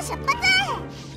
出発